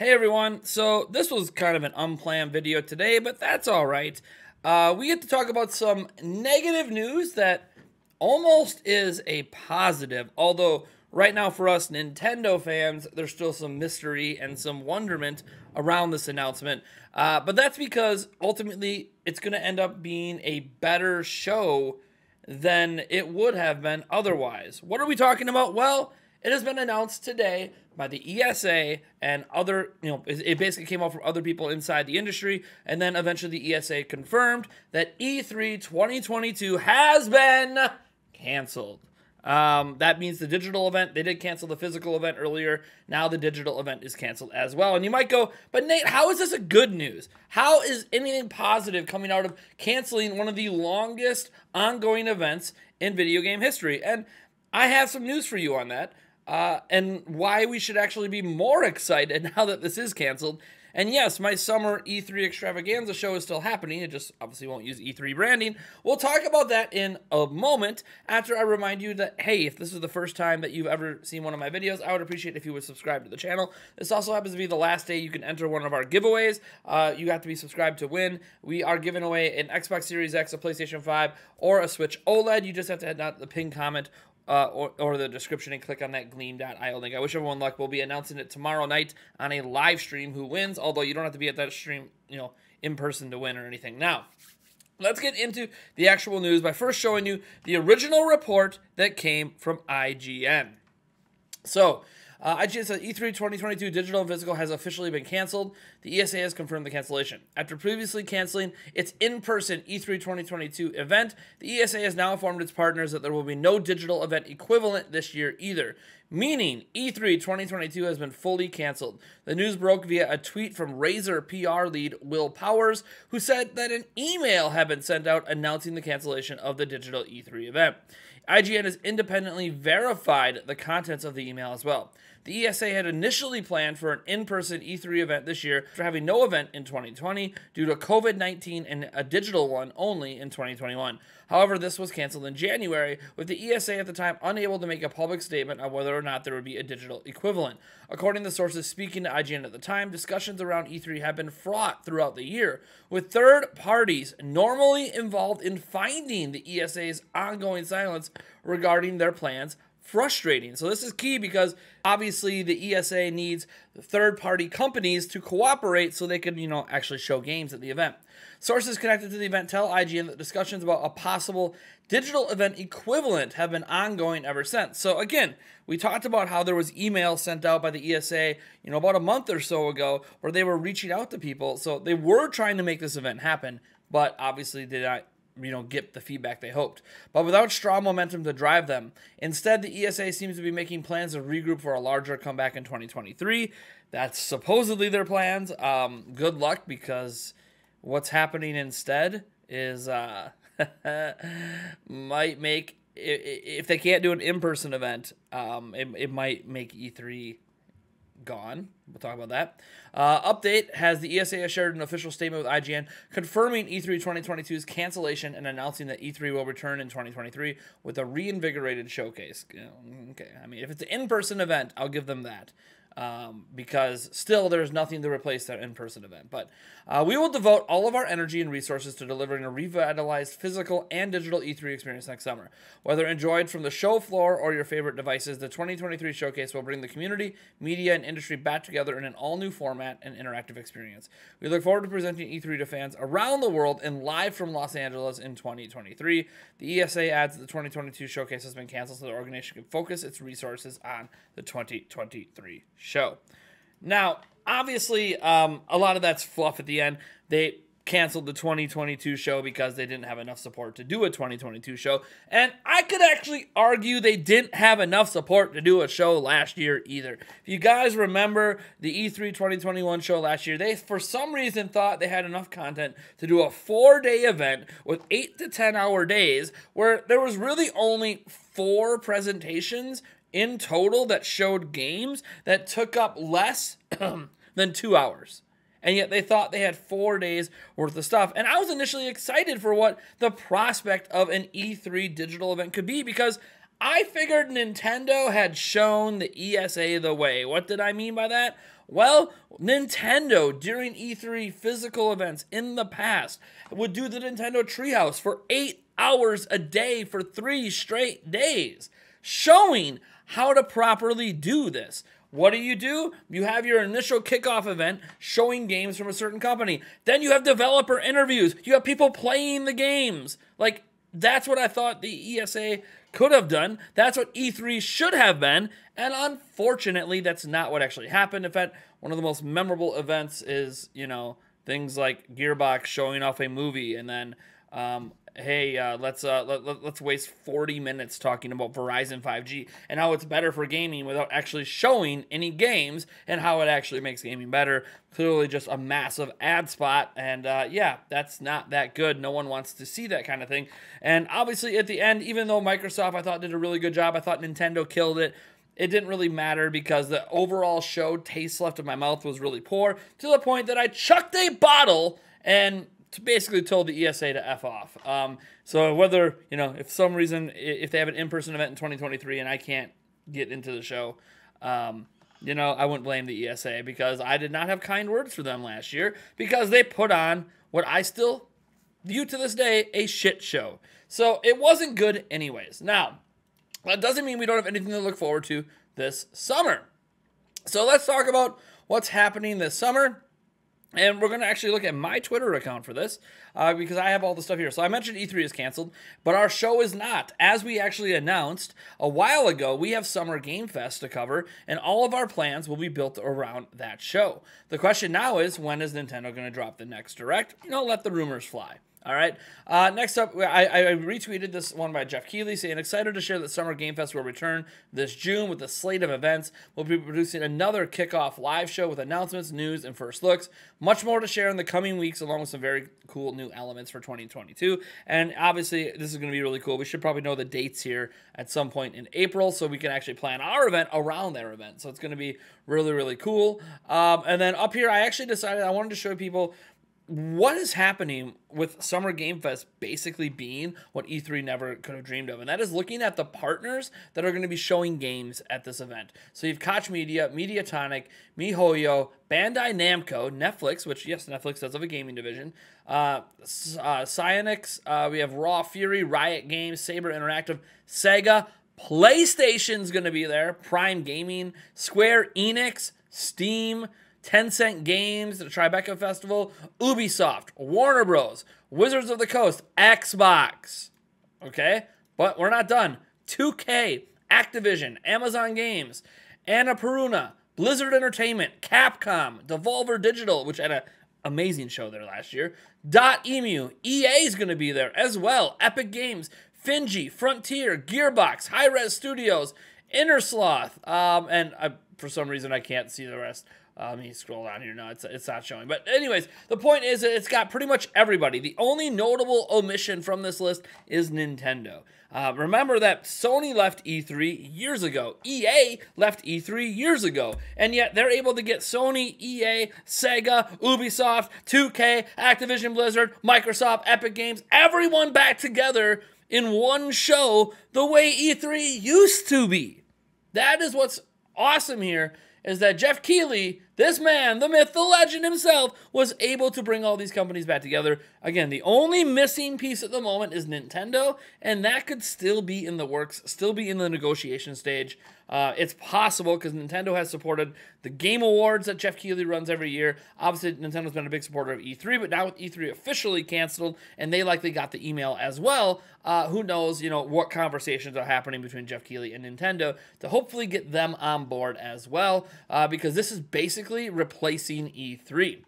Hey everyone, so this was kind of an unplanned video today, but that's all right. Uh, we get to talk about some negative news that almost is a positive, although right now for us Nintendo fans, there's still some mystery and some wonderment around this announcement. Uh, but that's because ultimately it's going to end up being a better show than it would have been otherwise. What are we talking about? Well, it has been announced today by the ESA and other, you know, it basically came out from other people inside the industry. And then eventually the ESA confirmed that E3 2022 has been canceled. Um, that means the digital event, they did cancel the physical event earlier. Now the digital event is canceled as well. And you might go, but Nate, how is this a good news? How is anything positive coming out of canceling one of the longest ongoing events in video game history? And I have some news for you on that uh, and why we should actually be more excited now that this is canceled. And yes, my summer E3 extravaganza show is still happening. It just obviously won't use E3 branding. We'll talk about that in a moment after I remind you that, hey, if this is the first time that you've ever seen one of my videos, I would appreciate if you would subscribe to the channel. This also happens to be the last day you can enter one of our giveaways. Uh, you have to be subscribed to win. We are giving away an Xbox Series X, a PlayStation 5, or a Switch OLED. You just have to head down to the pin comment uh, or, or the description and click on that gleam.io link. I wish everyone luck. We'll be announcing it tomorrow night on a live stream who wins, although you don't have to be at that stream, you know, in person to win or anything. Now, let's get into the actual news by first showing you the original report that came from IGN. So, uh, IGN says E3 2022 digital and physical has officially been canceled. The ESA has confirmed the cancellation. After previously canceling its in person E3 2022 event, the ESA has now informed its partners that there will be no digital event equivalent this year either, meaning E3 2022 has been fully canceled. The news broke via a tweet from Razer PR lead Will Powers, who said that an email had been sent out announcing the cancellation of the digital E3 event. IGN has independently verified the contents of the email as well. The ESA had initially planned for an in person E3 event this year after having no event in 2020 due to COVID 19 and a digital one only in 2021. However, this was canceled in January, with the ESA at the time unable to make a public statement on whether or not there would be a digital equivalent. According to sources speaking to IGN at the time, discussions around E3 have been fraught throughout the year, with third parties normally involved in finding the ESA's ongoing silence regarding their plans frustrating. So this is key because obviously the ESA needs third-party companies to cooperate so they can, you know, actually show games at the event. Sources connected to the event tell IGN that discussions about a possible digital event equivalent have been ongoing ever since. So again, we talked about how there was email sent out by the ESA, you know, about a month or so ago where they were reaching out to people. So they were trying to make this event happen, but obviously did not you know get the feedback they hoped. But without strong momentum to drive them instead the esa seems to be making plans to regroup for a larger comeback in 2023 that's supposedly their plans. Um, good luck because what's happening instead is uh, might make if they can't do an in-person event um, it, it might make e3 gone. We'll talk about that. Uh, update has the ESA shared an official statement with IGN confirming E3 2022's cancellation and announcing that E3 will return in 2023 with a reinvigorated showcase. Okay, I mean, if it's an in person event, I'll give them that um, because still there's nothing to replace that in-person event. But uh, we will devote all of our energy and resources to delivering a revitalized physical and digital E3 experience next summer. Whether enjoyed from the show floor or your favorite devices, the 2023 showcase will bring the community, media, and industry back together in an all-new format and interactive experience. We look forward to presenting E3 to fans around the world and live from Los Angeles in 2023. The ESA adds that the 2022 showcase has been canceled so the organization can focus its resources on the 2023 show. Now, obviously, um, a lot of that's fluff at the end. They canceled the 2022 show because they didn't have enough support to do a 2022 show. And I could actually argue they didn't have enough support to do a show last year either. If you guys remember the E3 2021 show last year, they for some reason thought they had enough content to do a four day event with eight to 10 hour days where there was really only four presentations in total that showed games that took up less than two hours. And yet they thought they had four days worth of stuff. And I was initially excited for what the prospect of an E3 digital event could be because I figured Nintendo had shown the ESA the way. What did I mean by that? Well, Nintendo during E3 physical events in the past would do the Nintendo Treehouse for eight hours a day for three straight days, showing how to properly do this. What do you do? You have your initial kickoff event showing games from a certain company. Then you have developer interviews. You have people playing the games. Like, that's what I thought the ESA could have done. That's what E3 should have been. And unfortunately, that's not what actually happened. In fact, one of the most memorable events is, you know, things like Gearbox showing off a movie and then um, hey, uh, let's uh, let, let, let's waste 40 minutes talking about Verizon 5G and how it's better for gaming without actually showing any games and how it actually makes gaming better. Clearly, just a massive ad spot, and uh, yeah, that's not that good. No one wants to see that kind of thing. And obviously, at the end, even though Microsoft I thought did a really good job, I thought Nintendo killed it it didn't really matter because the overall show taste left in my mouth was really poor to the point that I chucked a bottle and basically told the ESA to f off. Um, so whether you know, if some reason if they have an in-person event in 2023 and I can't get into the show, um, you know, I wouldn't blame the ESA because I did not have kind words for them last year because they put on what I still view to this day a shit show. So it wasn't good anyways. Now, that doesn't mean we don't have anything to look forward to this summer. So let's talk about what's happening this summer. And we're going to actually look at my Twitter account for this uh, because I have all the stuff here. So I mentioned E3 is canceled, but our show is not. As we actually announced a while ago, we have Summer Game Fest to cover, and all of our plans will be built around that show. The question now is when is Nintendo going to drop the next direct? You know, let the rumors fly. All right. Uh, next up, I, I, retweeted this one by Geoff Keighley saying, excited to share that Summer Game Fest will return this June with a slate of events. We'll be producing another kickoff live show with announcements, news, and first looks. Much more to share in the coming weeks, along with some very cool new elements for 2022. And obviously, this is going to be really cool. We should probably know the dates here at some point in April so we can actually plan our event around their event. So it's going to be really, really cool. Um, and then up here, I actually decided I wanted to show people what is happening with Summer Game Fest basically being what E3 never could have dreamed of, and that is looking at the partners that are going to be showing games at this event. So you've Koch Media, Mediatonic, MiHoYo, Bandai Namco, Netflix, which yes, Netflix does have a gaming division, uh, uh, uh, we have Raw Fury, Riot Games, Saber Interactive, Sega, PlayStation's going to be there, Prime Gaming, Square Enix, Steam. Tencent Games, the Tribeca Festival, Ubisoft, Warner Bros., Wizards of the Coast, Xbox. Okay? But we're not done. 2K, Activision, Amazon Games, Annapurna, Blizzard Entertainment, Capcom, Devolver Digital, which had an amazing show there last year, Dot Emu, EA is going to be there as well, Epic Games, Finji, Frontier, Gearbox, Hi-Rez Studios, Innersloth, um, and uh, for some reason I can't see the rest. Let me scroll down here. No, it's, it's not showing. But anyways, the point is that it's got pretty much everybody. The only notable omission from this list is Nintendo. Uh, remember that Sony left E3 years ago. EA left E3 years ago. And yet they're able to get Sony, EA, Sega, Ubisoft, 2K, Activision Blizzard, Microsoft, Epic Games, everyone back together in one show the way E3 used to be. That is what's awesome here is that Geoff Keighley, this man, the myth, the legend himself, was able to bring all these companies back together. Again, the only missing piece at the moment is Nintendo, and that could still be in the works, still be in the negotiation stage. Uh, it's possible because Nintendo has supported the Game Awards that Geoff Keighley runs every year. Obviously, Nintendo's been a big supporter of E3, but now with E3 officially canceled, and they likely got the email as well, uh, who knows, you know, what conversations are happening between Geoff Keighley and Nintendo to hopefully get them on board as well, uh, because this is basically replacing E3.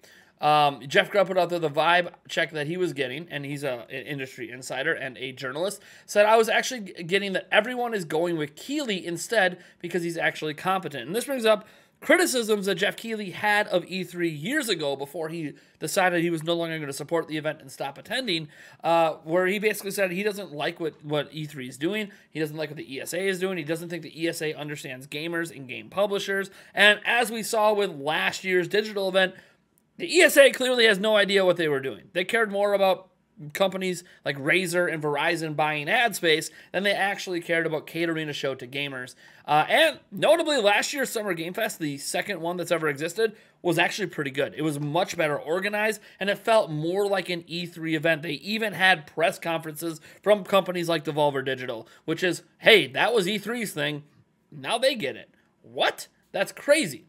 Um, Jeff Grubb put out there the vibe check that he was getting, and he's a, an industry insider and a journalist. Said I was actually getting that everyone is going with Keighley instead because he's actually competent. And this brings up criticisms that Geoff Keighley had of E3 years ago before he decided he was no longer going to support the event and stop attending, uh, where he basically said he doesn't like what, what E3 is doing. He doesn't like what the ESA is doing. He doesn't think the ESA understands gamers and game publishers. And as we saw with last year's digital event, the ESA clearly has no idea what they were doing. They cared more about companies like Razer and Verizon buying ad space than they actually cared about catering a show to gamers. Uh, and notably, last year's Summer Game Fest, the second one that's ever existed, was actually pretty good. It was much better organized and it felt more like an E3 event. They even had press conferences from companies like Devolver Digital, which is, hey, that was E3's thing. Now they get it. What? That's crazy.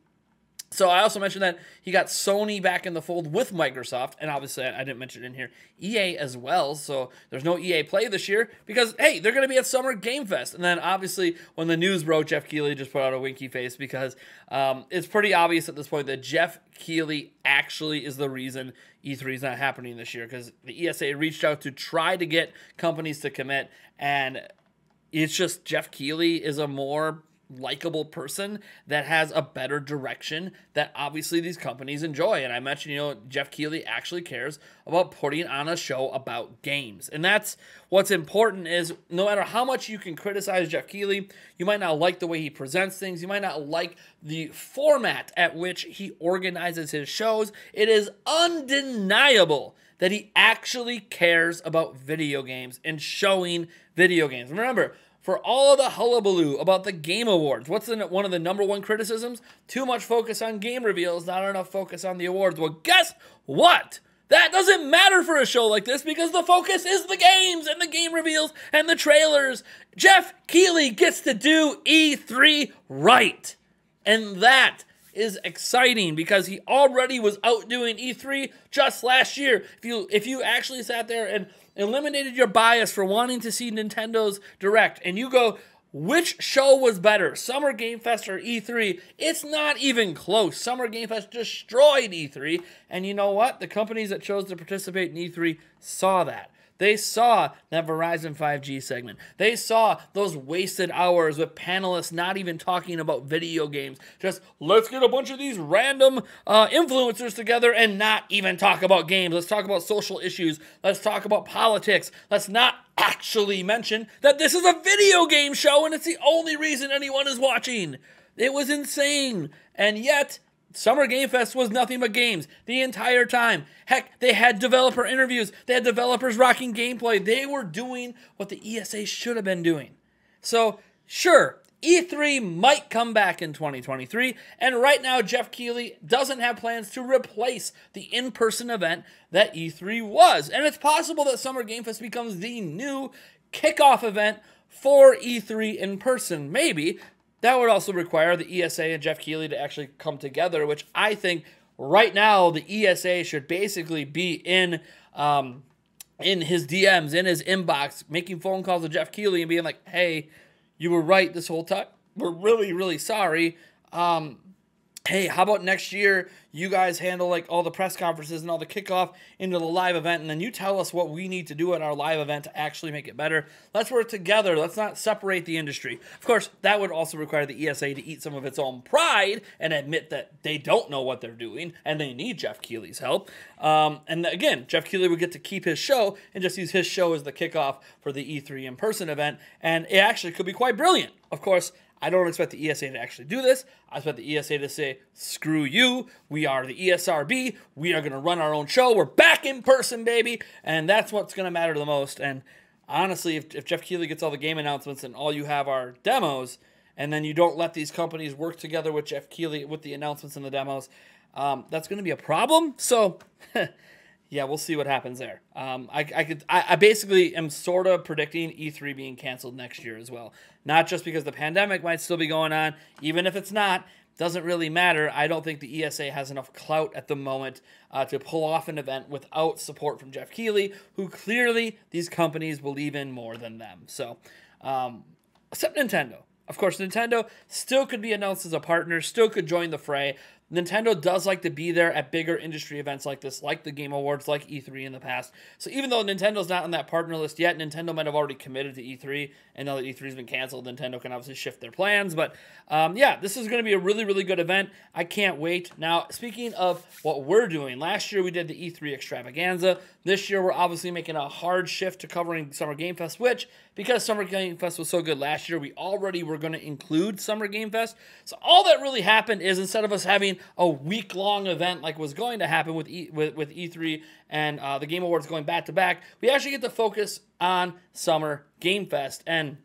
So I also mentioned that he got Sony back in the fold with Microsoft, and obviously I didn't mention in here, EA as well. So there's no EA play this year because hey, they're going to be at Summer Game Fest. And then obviously when the news broke, Geoff Keighley just put out a winky face because um, it's pretty obvious at this point that Geoff Keighley actually is the reason E3 is not happening this year because the ESA reached out to try to get companies to commit, and it's just Geoff Keighley is a more likable person that has a better direction that obviously these companies enjoy. And I mentioned, you know, Geoff Keighley actually cares about putting on a show about games. And that's what's important is no matter how much you can criticize Geoff Keighley, you might not like the way he presents things, you might not like the format at which he organizes his shows. It is undeniable that he actually cares about video games and showing video games. Remember, for all the hullabaloo about the Game Awards. What's the, one of the number one criticisms? Too much focus on game reveals, not enough focus on the awards. Well, guess what? That doesn't matter for a show like this because the focus is the games and the game reveals and the trailers. Geoff Keighley gets to do E3 right. And that is exciting because he already was out doing E3 just last year. If you if you actually sat there and eliminated your bias for wanting to see Nintendo's Direct, and you go, which show was better, Summer Game Fest or E3? It's not even close. Summer Game Fest destroyed E3, and you know what? The companies that chose to participate in E3 saw that. They saw that Verizon 5G segment. They saw those wasted hours with panelists not even talking about video games. Just let's get a bunch of these random uh, influencers together and not even talk about games. Let's talk about social issues. Let's talk about politics. Let's not actually mention that this is a video game show and it's the only reason anyone is watching. It was insane. And yet, Summer Game Fest was nothing but games the entire time. Heck, they had developer interviews, they had developers rocking gameplay. They were doing what the ESA should have been doing. So, sure, E3 might come back in 2023, and right now, Geoff Keighley doesn't have plans to replace the in person event that E3 was. And it's possible that Summer Game Fest becomes the new kickoff event for E3 in person. Maybe that would also require the ESA and Geoff Keighley to actually come together, which I think right now the ESA should basically be in um, in his DMs, in his inbox, making phone calls to Geoff Keighley and being like, "Hey, you were right this whole time. We're really, really sorry. Um, hey, how about next year you guys handle like all the press conferences and all the kickoff into the live event, and then you tell us what we need to do at our live event to actually make it better. Let's work together. Let's not separate the industry. Of course, that would also require the ESA to eat some of its own pride and admit that they don't know what they're doing and they need Geoff Keighley's help. Um, and again, Geoff Keighley would get to keep his show and just use his show as the kickoff for the E3 in person event, and it actually could be quite brilliant. Of course, I don't expect the ESA to actually do this. I expect the ESA to say, screw you. We are the ESRB. We are going to run our own show. We're back in person, baby. And that's what's going to matter the most. And honestly, if, if Geoff Keighley gets all the game announcements and all you have are demos, and then you don't let these companies work together with Geoff Keighley with the announcements and the demos, um, that's going to be a problem. So, yeah, we'll see what happens there. Um, I, I could, I, I basically am sort of predicting E3 being canceled next year as well. Not just because the pandemic might still be going on, even if it's not, doesn't really matter. I don't think the ESA has enough clout at the moment uh, to pull off an event without support from Geoff Keighley, who clearly these companies believe in more than them. So, um, except Nintendo. Of course, Nintendo still could be announced as a partner, still could join the fray. Nintendo does like to be there at bigger industry events like this, like the Game Awards, like E3 in the past. So even though Nintendo's not on that partner list yet, Nintendo might have already committed to E3, and now that E3's been canceled, Nintendo can obviously shift their plans. But um, yeah, this is going to be a really, really good event. I can't wait. Now, speaking of what we're doing, last year we did the E3 extravaganza. This year we're obviously making a hard shift to covering Summer Game Fest, which because Summer Game Fest was so good last year, we already were going to include Summer Game Fest. So all that really happened is instead of us having a week long event like was going to happen with e, with, with E3 and uh, the Game Awards going back to back. We actually get to focus on Summer Game Fest, and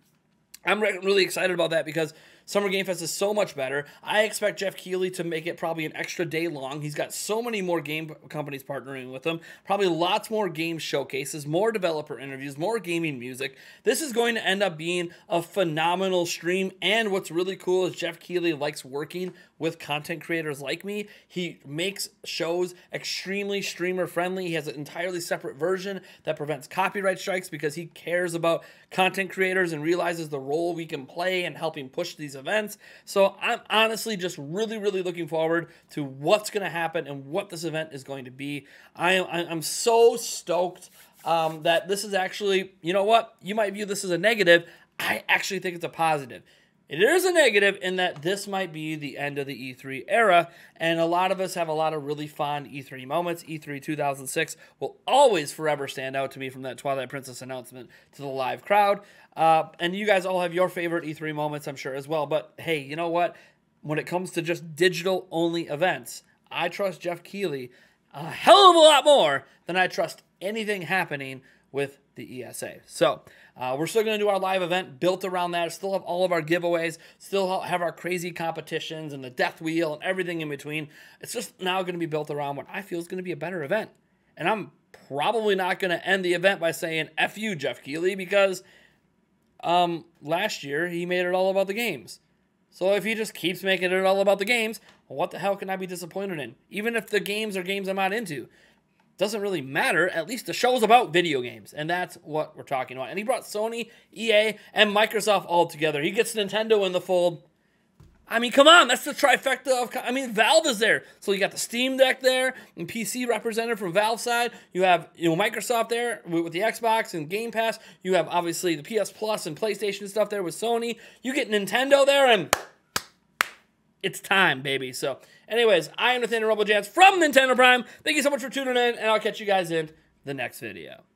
I'm re- really excited about that because Summer Game Fest is so much better. I expect Geoff Keighley to make it probably an extra day long. He's got so many more game companies partnering with him, probably lots more game showcases, more developer interviews, more gaming music. This is going to end up being a phenomenal stream. And what's really cool is Geoff Keighley likes working with content creators like me. He makes shows extremely streamer friendly. He has an entirely separate version that prevents copyright strikes because he cares about content creators and realizes the role we can play in helping push these events. So I'm honestly just really, really looking forward to what's going to happen and what this event is going to be. I am I'm so stoked um, that this is actually, you know what? You might view this as a negative. I actually think it's a positive. It is a negative in that this might be the end of the E3 era, and a lot of us have a lot of really fond E3 moments. E3 2006 will always forever stand out to me from that Twilight Princess announcement to the live crowd. Uh, and you guys all have your favorite E3 moments, I'm sure, as well. But hey, you know what? When it comes to just digital only events, I trust Geoff Keighley a hell of a lot more than I trust anything happening with the ESA. So uh, we're still going to do our live event built around that. Still have all of our giveaways. Still have our crazy competitions and the death wheel and everything in between. It's just now going to be built around what I feel is going to be a better event. And I'm probably not going to end the event by saying "f you, Geoff Keighley," because um, last year he made it all about the games. So if he just keeps making it all about the games, what the hell can I be disappointed in? Even if the games are games I'm not into doesn't really matter. At least the show's about video games, and that's what we're talking about. And he brought Sony, EA, and Microsoft all together. He gets Nintendo in the fold. I mean, come on, that's the trifecta of. I mean, Valve is there, so you got the Steam Deck there, and PC represented from Valve side. You have you know Microsoft there with, with the Xbox and Game Pass. You have obviously the PS Plus and PlayStation stuff there with Sony. You get Nintendo there, and it's time, baby. So, anyways, I am Nathaniel Rumble Jans from Nintendo Prime. Thank you so much for tuning in, and I'll catch you guys in the next video.